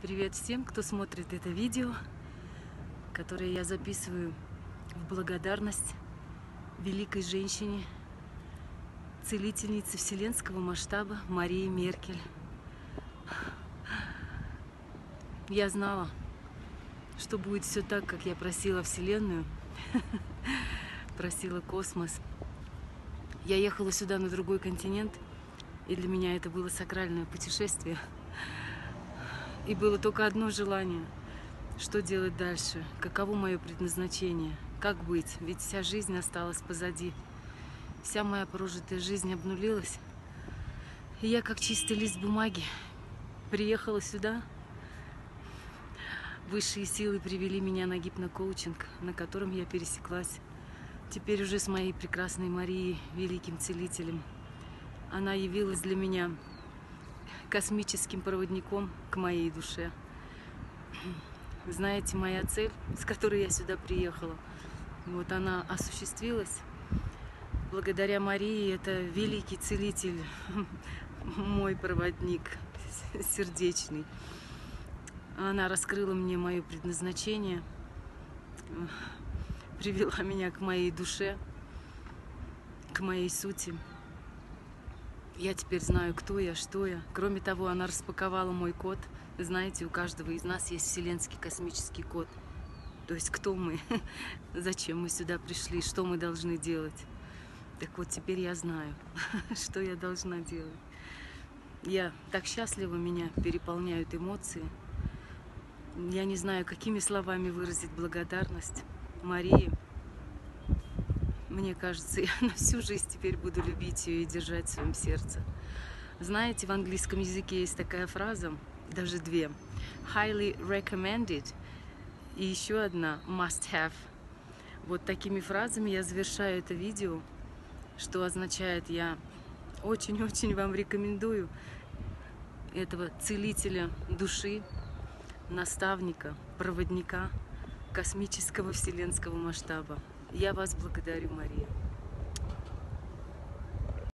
Привет всем, кто смотрит это видео, которое я записываю в благодарность великой женщине, целительнице вселенского масштаба Марии Меркель. Я знала, что будет все так, как я просила Вселенную, просила космос. Я ехала сюда на другой континент, и для меня это было сакральное путешествие – и было только одно желание. Что делать дальше? Каково мое предназначение? Как быть? Ведь вся жизнь осталась позади. Вся моя прожитая жизнь обнулилась. И я, как чистый лист бумаги, приехала сюда. Высшие силы привели меня на гипнокоучинг, на котором я пересеклась. Теперь уже с моей прекрасной Марией, великим целителем. Она явилась для меня космическим проводником к моей душе. Знаете, моя цель, с которой я сюда приехала, вот она осуществилась. Благодаря Марии, это великий целитель, мой проводник сердечный. Она раскрыла мне мое предназначение, привела меня к моей душе, к моей сути. Я теперь знаю, кто я, что я. Кроме того, она распаковала мой код. Знаете, у каждого из нас есть вселенский космический код. То есть кто мы, зачем мы сюда пришли, что мы должны делать. Так вот, теперь я знаю, что я должна делать. Я так счастлива, меня переполняют эмоции. Я не знаю, какими словами выразить благодарность Марии. Мне кажется, я на всю жизнь теперь буду любить ее и держать в своем сердце. Знаете, в английском языке есть такая фраза, даже две. Highly recommended и еще одна must have. Вот такими фразами я завершаю это видео, что означает я очень-очень вам рекомендую этого целителя души, наставника, проводника космического вселенского масштаба. Я вас благодарю, Мария.